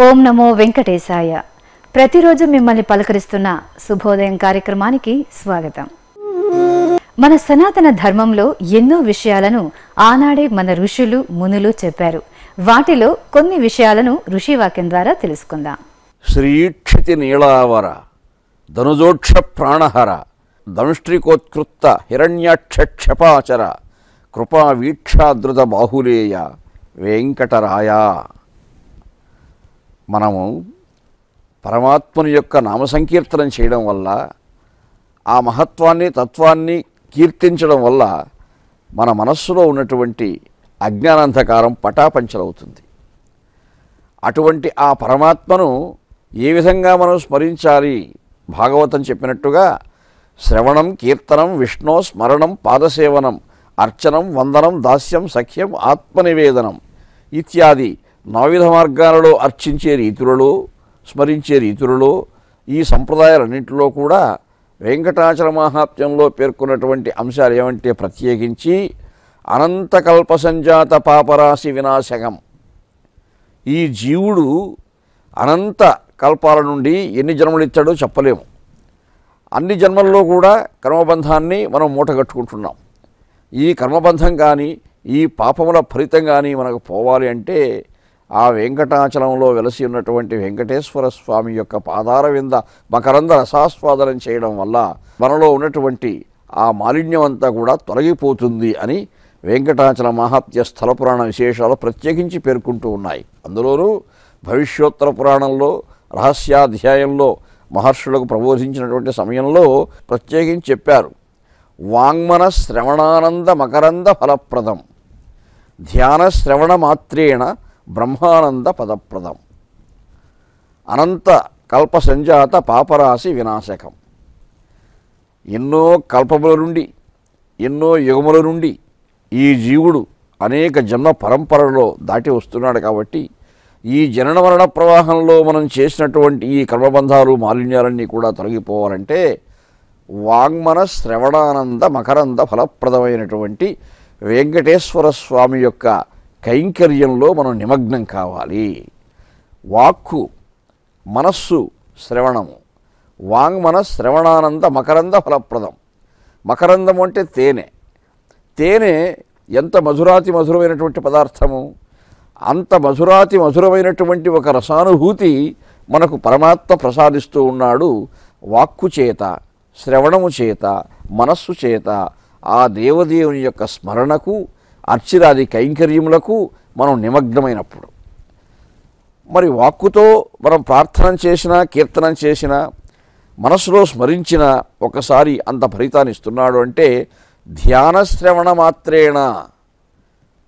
ఓం నమో వెంకటేశాయ. ప్రతిరోజు మిమ్మల్ని పలకరిస్తున్న శుభోదయం కార్యక్రమానికి స్వాగతం. మన సనాతన ధర్మంలో ఎన్నో విషయాలను ఆనాడే మన ఋషులు మునులు చెప్పారు. వాటిలో కొన్ని విషయాలను ఋషివాక్యం ద్వారా తెలుసుకుందాం. శ్రీక్షితి నీళావర ధనుజోక్ష ప్రాణహర దంష్ట్రికోత్కృత్త హిరణ్యాక్ష క్షపాచర కృపా వీక్షాదృత బాహులేయ వెంకటరాయ. మనము పరమాత్మని యొక్క నామ సంకీర్తనం చేయడం వల్ల ఆ మహత్వాన్ని తత్వాన్ని కీర్తించడం వల్ల మన మనస్సులో ఉన్నటువంటి అజ్ఞానాంధకారం పటాపంచలవుతుంది. అటువంటి ఆ పరమాత్మను ఏ విధంగా మనం స్మరించాలి? భాగవతం చెప్పినట్టుగా శ్రవణం కీర్తనం విష్ణు స్మరణం పాదసేవనం అర్చనం వందనం దాస్యం సఖ్యం ఆత్మనివేదనం ఇత్యాది నవవిధ మార్గాలలో అర్చించే రీతులలో స్మరించే రీతులలో ఈ సంప్రదాయాలన్నింటిలో కూడా వెంకటాచల మహాత్మ్యంలో పేర్కొన్నటువంటి అంశాలు ఏమంటే ప్రత్యేకించి అనంతకల్ప సంజాత పాపరాశి వినాశకం. ఈ జీవుడు అనంత కల్పాల నుండి ఎన్ని జన్మలు ఇచ్చాడో చెప్పలేము. అన్ని జన్మల్లో కూడా కర్మబంధాన్ని మనం మూటగట్టుకుంటున్నాం ఈ కర్మబంధం కానీ ఈ పాపముల ఫలితం కానీ మనకు పోవాలి అంటే ఆ వెంకటాచలంలో వెలసి ఉన్నటువంటి వెంకటేశ్వర స్వామి యొక్క పాదార వింద మకరంద రసాస్వాదనం చేయడం వల్ల మనలో ఉన్నటువంటి ఆ మాలిన్యం అంతా కూడా తొలగిపోతుంది అని వెంకటాచల మహాత్య స్థల పురాణ విశేషాలు ప్రత్యేకించి పేర్కొంటూ ఉన్నాయి. అందులోనూ భవిష్యోత్తర పురాణంలో రహస్యాధ్యాయంలో మహర్షులకు ప్రబోధించినటువంటి సమయంలో ప్రత్యేకించి చెప్పారు. వాంగ్మన శ్రవణానంద మకరంద ఫలప్రదం. ధ్యాన శ్రవణ మాత్రేణ బ్రహ్మానంద పదప్రదం. అనంత కల్ప సంజాత పాపరాశి వినాశకం. ఎన్నో కల్పముల నుండి ఎన్నో యుగముల నుండి ఈ జీవుడు అనేక జన్మ పరంపరలో దాటి వస్తున్నాడు కాబట్టి ఈ జనన మరణ ప్రవాహంలో మనం చేసినటువంటి ఈ కర్మబంధాలు మాలిన్యాలన్నీ కూడా తొలగిపోవాలంటే వాంగ్మన శ్రవణానంద మకరంద ఫలప్రదమైనటువంటి వెంకటేశ్వర స్వామి యొక్క కైంకర్యంలో మనం నిమగ్నం కావాలి. వాక్కు మనస్సు శ్రవణము. వాంగ్మన శ్రవణానంద మకరంద ఫలప్రదం. మకరందం అంటే తేనె. తేనె ఎంత మధురాతి మధురమైనటువంటి పదార్థము? అంత మధురాతి మధురమైనటువంటి ఒక రసానుభూతి మనకు పరమాత్మ ప్రసాదిస్తూ ఉన్నాడు. వాక్కు చేత శ్రవణము చేత మనస్సు చేత ఆ దేవదేవుని యొక్క స్మరణకు అర్చిరాది కైంకర్యములకు మనం నిమగ్నమైనప్పుడు. మరి వాక్కుతో మనం ప్రార్థన చేసినా కీర్తనం చేసినా మనసులో స్మరించిన ఒకసారి అంత ఫలితాన్ని ఇస్తున్నాడు అంటే ధ్యాన శ్రవణ మాత్రేణ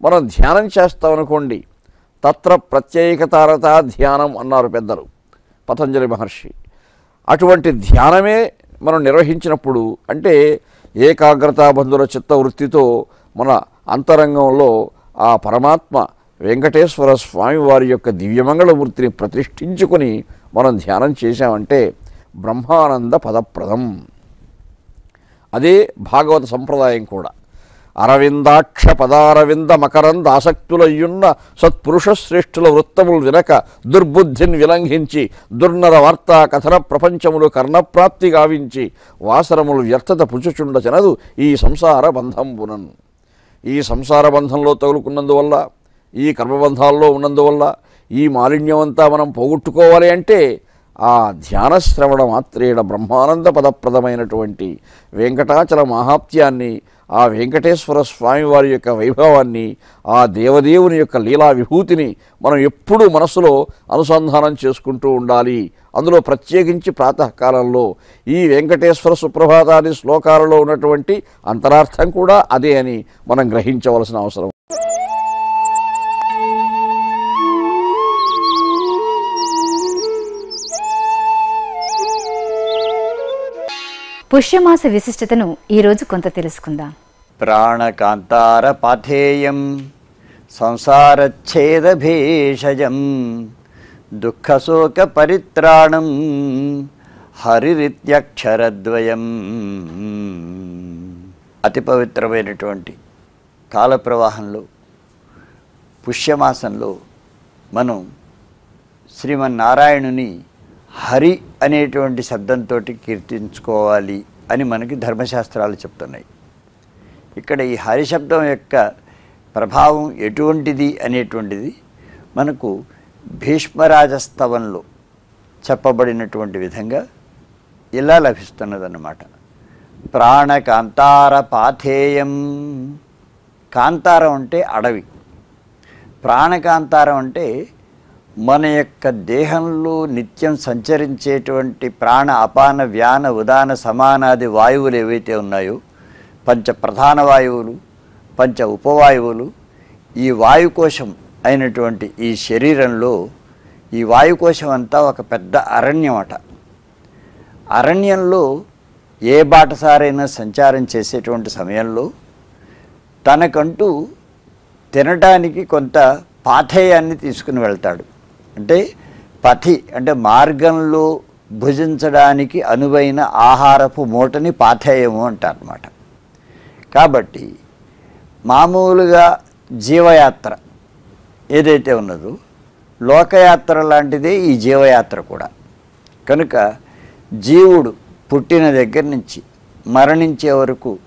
మనం ధ్యానం చేస్తామనుకోండి తత్ర ప్రత్యేకతారత ధ్యానం అన్నారు పెద్దలు పతంజలి మహర్షి. అటువంటి ధ్యానమే మనం నిర్వహించినప్పుడు అంటే ఏకాగ్రత బంధుల చిత్తవృత్తితో మన అంతరంగంలో ఆ పరమాత్మ వెంకటేశ్వర స్వామి వారి యొక్క దివ్యమంగళమూర్తిని ప్రతిష్ఠించుకొని మనం ధ్యానం చేశామంటే బ్రహ్మానంద పదప్రదం. అదే భాగవత సంప్రదాయం కూడా. అరవిందాక్ష పదారవింద మకరంద ఆసక్తులయ్యున్న సత్పురుష శ్రేష్ఠుల వృత్తములు వినక దుర్బుద్ధిని విలంఘించి దుర్నర వార్తా కథన ప్రపంచములు కర్ణప్రాప్తి గావించి వాసరములు వ్యర్థత పుచుచుండ ఈ సంసార బంధంబునను. ఈ సంసార బంధంలో తగులుకున్నందువల్ల ఈ కర్మబంధాల్లో ఉన్నందువల్ల ఈ మాలిన్యం అంతా మనం పోగొట్టుకోవాలి అంటే ఆ ధ్యాన శ్రవణ మాత్రేణ బ్రహ్మానంద పదప్రదమైనటువంటి వెంకటాచల మహాత్యాన్ని ఆ వెంకటేశ్వర స్వామి వారి యొక్క వైభవాన్ని ఆ దేవదేవుని యొక్క లీలా విభూతిని మనం ఎప్పుడూ మనసులో అనుసంధానం చేసుకుంటూ ఉండాలి. అందులో ప్రత్యేకించి ప్రాతకాలంలో ఈ వెంకటేశ్వర సుప్రభాతాది శ్లోకాలలో ఉన్నటువంటి అంతరార్థం కూడా అదే అని మనం గ్రహించవలసిన అవసరం. పుష్యమాస విశిష్టతను ఈరోజు కొంత తెలుసుకుందాం. ప్రాణకాంతార పాథేయం సంసారచ్ఛేద దుఃఖశోక పరిత్రాణం హరిరిత్యక్షరద్వయం అతి పవిత్రమైనటువంటి కాలప్రవాహంలో పుష్యమాసంలో మనం శ్రీమన్నారాయణుని హరి అనేటువంటి శబ్దంతో కీర్తించుకోవాలి అని మనకి ధర్మశాస్త్రాలు చెప్తున్నాయి. ఇక్కడ ఈ హరిశబ్దం యొక్క ప్రభావం ఎటువంటిది అనేటువంటిది మనకు భీష్మరాజస్తవంలో చెప్పబడినటువంటి విధంగా ఇలా లభిస్తున్నదన్నమాట. ప్రాణకాంతార పాథేయం కాంతారం అంటే అడవి. ప్రాణకాంతారం అంటే మన యొక్క దేహంలో నిత్యం సంచరించేటువంటి ప్రాణ అపాన వ్యాన ఉదాన సమానాది వాయువులు ఏవైతే ఉన్నాయో పంచ ప్రధాన వాయువులు పంచ ఉపవాయువులు ఈ వాయుకోశం అయినటువంటి ఈ శరీరంలో ఈ వాయుకోశం అంతా ఒక పెద్ద అరణ్యం అట అరణ్యంలో ఏ బాటసారైనా సంచారం చేసేటువంటి సమయంలో తనకంటూ తినడానికి కొంత పాథేయాన్ని తీసుకుని వెళ్తాడు. అంటే పథి అంటే మార్గంలో భుజించడానికి అనువైన ఆహారపు మూటని పాథేయము అంటారన్నమాట. కాబట్టి మామూలుగా జీవయాత్ర ఏదైతే ఉన్నదో లోకయాత్ర లాంటిదే ఈ జీవయాత్ర కూడా. కనుక జీవుడు పుట్టిన దగ్గర నుంచి మరణించే వరకు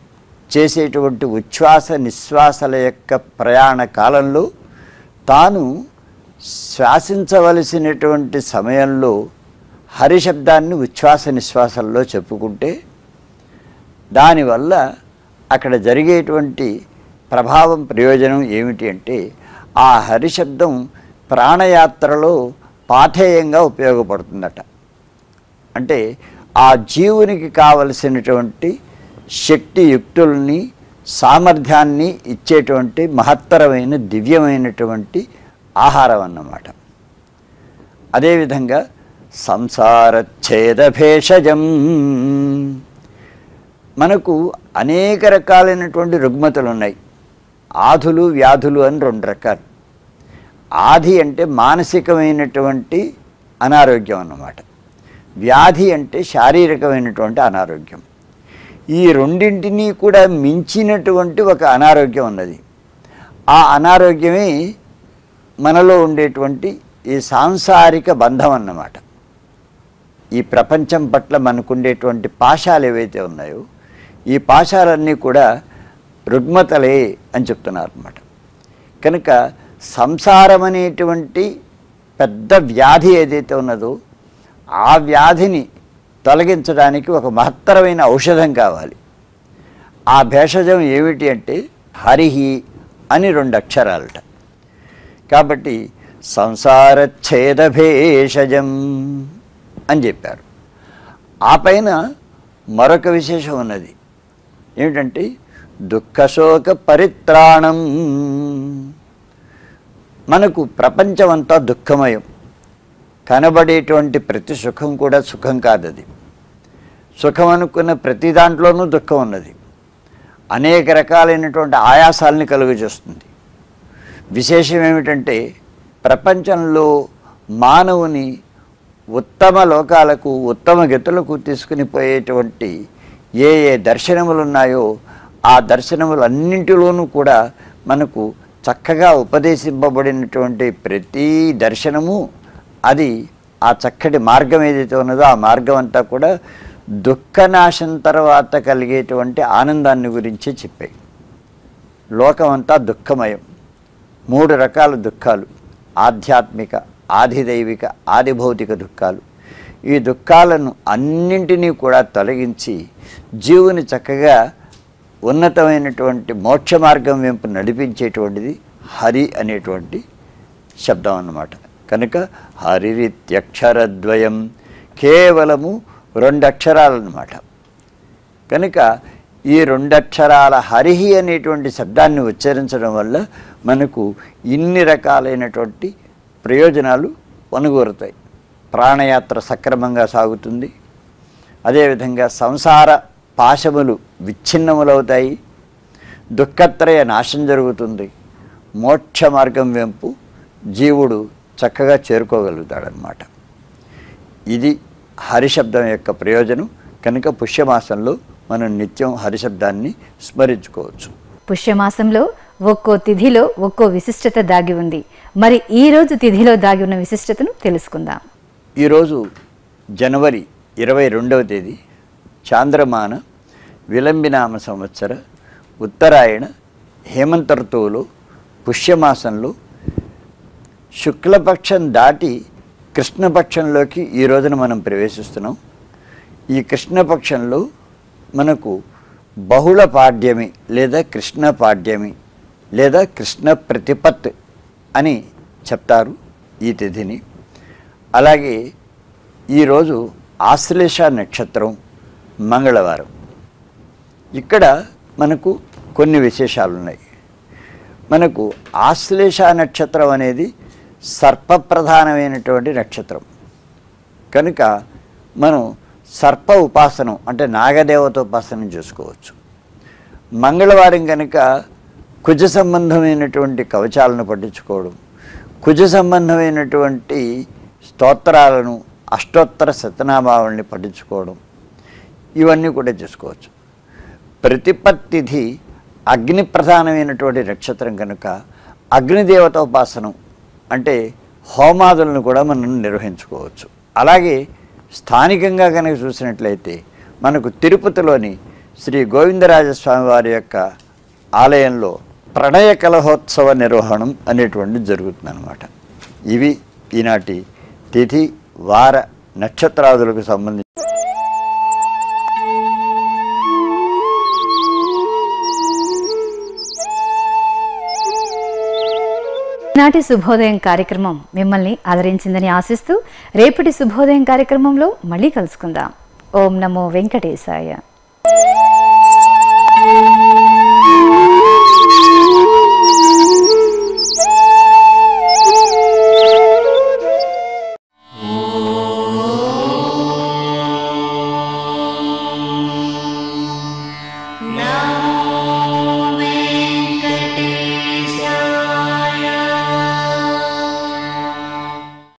చేసేటువంటి ఉచ్ఛ్వాస నిశ్వాసల యొక్క ప్రయాణ కాలంలో తాను శ్వాసించవలసినటువంటి సమయంలో హరిశబ్దాన్ని ఉచ్ఛ్వాస నిశ్వాసల్లో చెప్పుకుంటే దానివల్ల అక్కడ జరిగేటువంటి ప్రభావం ప్రయోజనం ఏమిటి అంటే ఆ హరిశబ్దం ప్రాణయాత్రలో పాథేయంగా ఉపయోగపడుతుందట. అంటే ఆ జీవునికి కావలసినటువంటి శక్తి యుక్తుల్ని సామర్థ్యాన్ని ఇచ్చేటువంటి మహత్తరమైన దివ్యమైనటువంటి ఆహారం అన్నమాట. అదేవిధంగా సంసారచ్ఛేద భేషజం మనకు అనేక రకాలైనటువంటి రుగ్మతలు ఉన్నాయి ఆధులు వ్యాధులు అని రెండు రకాలు. ఆధి అంటే మానసికమైనటువంటి అనారోగ్యం అన్నమాట. వ్యాధి అంటే శారీరకమైనటువంటి అనారోగ్యం. ఈ రెండింటినీ కూడా మించినటువంటి ఒక అనారోగ్యం ఉన్నది. ఆ అనారోగ్యమే మనలో ఉండేటువంటి ఈ సాంసారిక బంధం అన్నమాట. ఈ ప్రపంచం పట్ల మనకుండేటువంటి పాశాలు ఏవైతే ఉన్నాయో ఈ పాశాలన్నీ కూడా రుగ్మతలే అని చెప్తున్నారు అనమాట కనుక సంసారం అనేటువంటి పెద్ద వ్యాధి ఏదైతే ఉన్నదో ఆ వ్యాధిని తొలగించడానికి ఒక మహత్తరమైన ఔషధం కావాలి. ఆ భేషజం ఏమిటి అంటే హరిహి అని రెండు అక్షరాలట. కాబట్టి సంసారచ్ఛేద భేషజం అని చెప్పారు. ఆ పైన మరొక విశేషం ఉన్నది. ఏమిటంటే దుఃఖశోక పరిత్రాణం. మనకు ప్రపంచమంతా దుఃఖమయం. కనబడేటువంటి ప్రతి సుఖం కూడా సుఖం కాదు అది సుఖం అనుకున్న ప్రతి దాంట్లోనూ దుఃఖం ఉన్నది. అనేక రకాలైనటువంటి ఆయాసాలని కలుగజేస్తుంది. విశేషం ఏమిటంటే ప్రపంచంలో మానవుని ఉత్తమ లోకాలకు ఉత్తమ గతులకు తీసుకుని పోయేటువంటి ఏ ఏ దర్శనములు ఉన్నాయో ఆ దర్శనములు అన్నింటిలోనూ కూడా మనకు చక్కగా ఉపదేశింపబడినటువంటి ప్రతి దర్శనము అది ఆ చక్కటి మార్గం ఏదైతే ఉన్నదో ఆ మార్గం అంతా కూడా దుఃఖనాశం తర్వాత కలిగేటువంటి ఆనందాన్ని గురించి చెప్పాయి లోకమంతా దుఃఖమయం. మూడు రకాల దుఃఖాలు. ఆధ్యాత్మిక ఆదిదైవిక ఆదిభౌతిక దుఃఖాలు. ఈ దుఃఖాలను అన్నింటినీ కూడా తొలగించి జీవుని చక్కగా ఉన్నతమైనటువంటి మోక్ష మార్గం వెంపు నడిపించేటువంటిది హరి అనేటువంటి శబ్దం అన్నమాట. కనుక హరిరిత్యక్షరద్వయం కేవలము రెండు అక్షరాలన్నమాట కనుక ఈ రెండక్షరాల హరిహి అనేటువంటి శబ్దాన్ని ఉచ్చరించడం వల్ల మనకు ఇన్ని రకాలైనటువంటి ప్రయోజనాలు వనుగోరుతాయి. ప్రాణయాత్ర సక్రమంగా సాగుతుంది. అదేవిధంగా సంసార పాశములు విచ్ఛిన్నములవుతాయి. దుఃఖత్రయ నాశం జరుగుతుంది. మోక్ష మార్గం వెంపు జీవుడు చక్కగా చేరుకోగలుగుతాడనమాట ఇది హరిశబ్దం యొక్క ప్రయోజనం. కనుక పుష్యమాసంలో మనం నిత్యం హరిశబ్దాన్ని స్మరించుకోవచ్చు. పుష్యమాసంలో ఒక్కో తిథిలో ఒక్కో విశిష్టత దాగి ఉంది. మరి ఈ రోజు తిథిలో దాగి ఉన్న విశిష్టతను తెలుసుకుందాం. ఈరోజు జనవరి ఇరవై రెండవ తేదీ చాంద్రమాన విలంబినామ సంవత్సర ఉత్తరాయణ హేమంత ఋతువులో పుష్యమాసంలో శుక్లపక్షం దాటి కృష్ణపక్షంలోకి ఈ రోజున మనం ప్రవేశిస్తున్నాం. ఈ కృష్ణపక్షంలో మనకు బహుళ పాడ్యమి లేదా కృష్ణ పాడ్యమి లేదా కృష్ణ ప్రతిపత్ అని చెప్తారు ఈ తిథిని అలాగే ఈరోజు ఆశ్లేష నక్షత్రం మంగళవారం. ఇక్కడ మనకు కొన్ని విశేషాలు ఉన్నాయి మనకు ఆశ్లేష నక్షత్రం అనేది సర్పప్రధానమైనటువంటి నక్షత్రం. కనుక మనం సర్ప ఉపాసనం అంటే నాగదేవత ఉపాసనం చేసుకోవచ్చు. మంగళవారం కనుక కుజ సంబంధమైనటువంటి కవచాలను పట్టించుకోవడం కుజ సంబంధమైనటువంటి స్తోత్రాలను అష్టోత్తర శతనామావళిని పఠించుకోవడం ఇవన్నీ కూడా చేసుకోవచ్చు. ప్రతిపత్తిథి అగ్ని ప్రధానమైనటువంటి నక్షత్రం కనుక అగ్నిదేవత ఉపాసనం అంటే హోమాదులను కూడా మనం నిర్వహించుకోవచ్చు. అలాగే స్థానికంగా కనుక చూసినట్లయితే మనకు తిరుపతిలోని శ్రీ గోవిందరాజస్వామి వారి యొక్క ఆలయంలో ప్రణయ కలహోత్సవ నిర్వహణం అనేటువంటిది జరుగుతుందన్నమాట. ఇవి ఈనాటి తిథి వార నక్షత్రాదులకు సంబంధించి. నాటి శుభోదయం కార్యక్రమం మిమ్మల్ని ఆదరించిందని ఆశిస్తూ రేపటి శుభోదయం కార్యక్రమంలో మళ్ళీ కలుసుకుందాం. ఓం నమో వెంకటేశాయ.